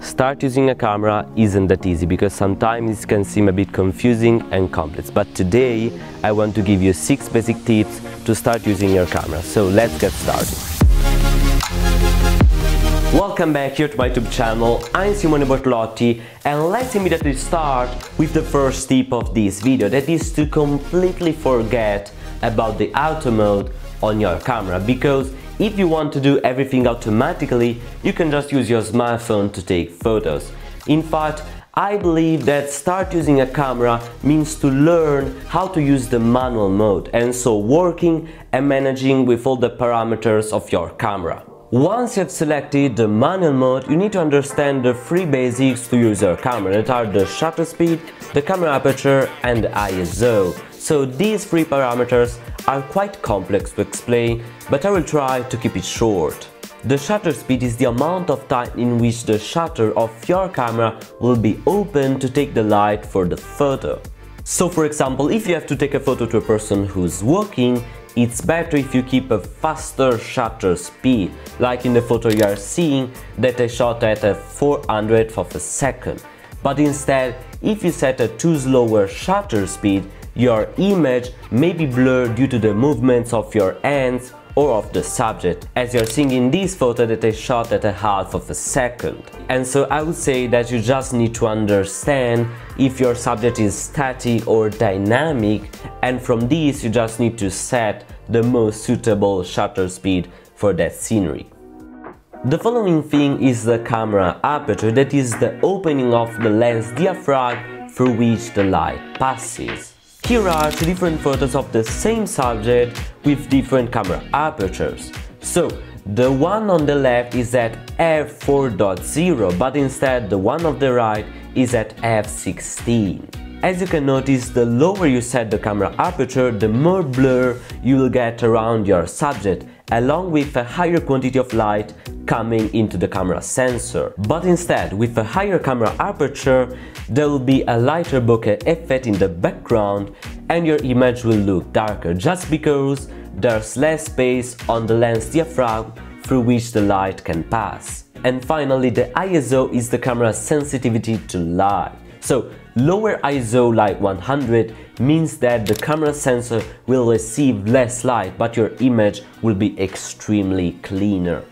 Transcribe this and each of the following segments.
start using a camera isn't that easy because sometimes it can seem a bit confusing and complex. But today I want to give you 6 basic tips to start using your camera. So let's get started. Welcome back here to my YouTube channel, I'm Simone Bortolotti and let's immediately start with the first tip of this video that is to completely forget about the auto mode on your camera because if you want to do everything automatically, you can just use your smartphone to take photos. In fact, I believe that start using a camera means to learn how to use the manual mode and so working and managing with all the parameters of your camera. Once you have selected the manual mode, you need to understand the three basics to use your camera that are the shutter speed, the camera aperture and the ISO. So these three parameters are quite complex to explain, but I will try to keep it short. The shutter speed is the amount of time in which the shutter of your camera will be open to take the light for the photo. So for example, if you have to take a photo to a person who's walking, it's better if you keep a faster shutter speed, like in the photo you are seeing that I shot at a 400th of a second. But instead, if you set a too slower shutter speed, your image may be blurred due to the movements of your hands or of the subject, as you're seeing in this photo that I shot at a half of a second. And so I would say that you just need to understand if your subject is static or dynamic and from this you just need to set the most suitable shutter speed for that scenery. The following thing is the camera aperture, that is the opening of the lens diaphragm through which the light passes. Here are two different photos of the same subject with different camera apertures. So, the one on the left is at f4.0 but instead the one on the right is at f16. As you can notice, the lower you set the camera aperture, the more blur you will get around your subject, along with a higher quantity of light coming into the camera sensor. But instead, with a higher camera aperture, there will be a lighter bokeh effect in the background and your image will look darker just because there's less space on the lens diaphragm through which the light can pass. And finally, the ISO is the camera's sensitivity to light. So, lower ISO like 100 means that the camera sensor will receive less light but your image will be extremely cleaner.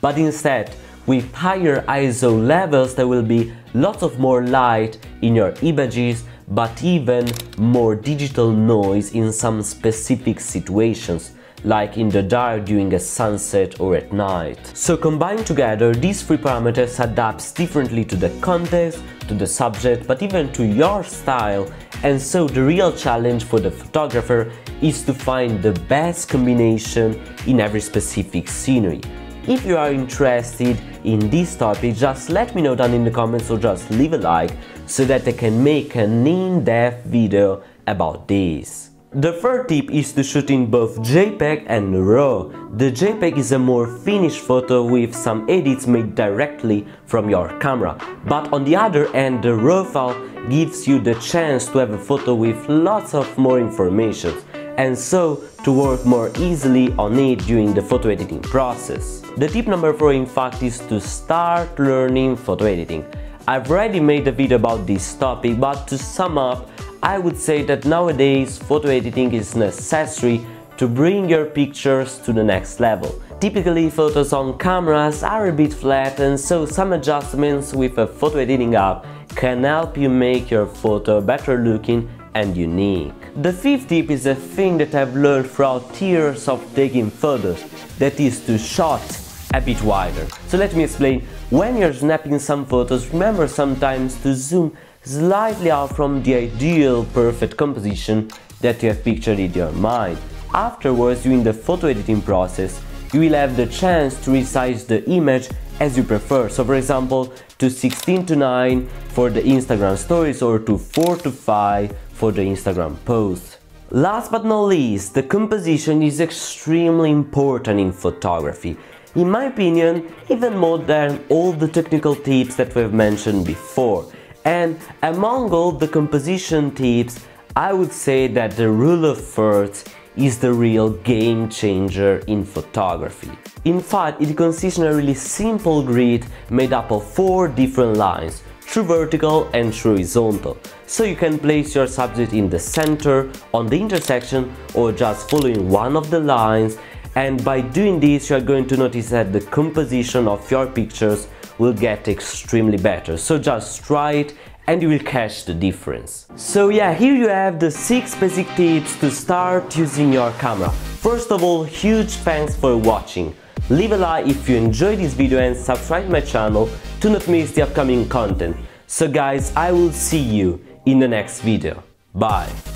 But instead, with higher ISO levels there will be lots of more light in your images but even more digital noise in some specific situations like in the dark during a sunset or at night. So combined together, these three parameters adapts differently to the context, to the subject, but even to your style and so the real challenge for the photographer is to find the best combination in every specific scenery. If you are interested in this topic, just let me know down in the comments or just leave a like so that I can make an in-depth video about this. The third tip is to shoot in both JPEG and RAW. The JPEG is a more finished photo with some edits made directly from your camera. But on the other end, the RAW file gives you the chance to have a photo with lots of more information and so to work more easily on it during the photo editing process. The tip number 4 in fact is to start learning photo editing. I've already made a video about this topic but to sum up I would say that nowadays photo editing is necessary to bring your pictures to the next level. Typically photos on cameras are a bit flat and so some adjustments with a photo editing app can help you make your photo better looking and unique. The fifth tip is a thing that I've learned throughout years of taking photos, that is to shot a bit wider. So let me explain, when you're snapping some photos, remember sometimes to zoom slightly out from the ideal perfect composition that you have pictured in your mind. Afterwards, during the photo editing process, you will have the chance to resize the image as you prefer. So for example, to 16 to 9 for the Instagram stories or to 4 to 5 for the Instagram post. Last but not least, the composition is extremely important in photography. In my opinion, even more than all the technical tips that we've mentioned before. And among all the composition tips, I would say that the rule of thirds is the real game changer in photography. In fact, it consists in a really simple grid made up of four different lines, true vertical and true horizontal. So you can place your subject in the center, on the intersection or just following one of the lines and by doing this you are going to notice that the composition of your pictures will get extremely better. So just try it and you will catch the difference. So yeah, here you have the 6 basic tips to start using your camera. First of all, huge thanks for watching. Leave a like if you enjoyed this video and subscribe my channel to not miss the upcoming content. So guys, I will see you in the next video. Bye!